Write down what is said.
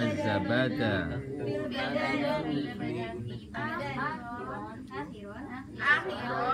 الزبادة. آخر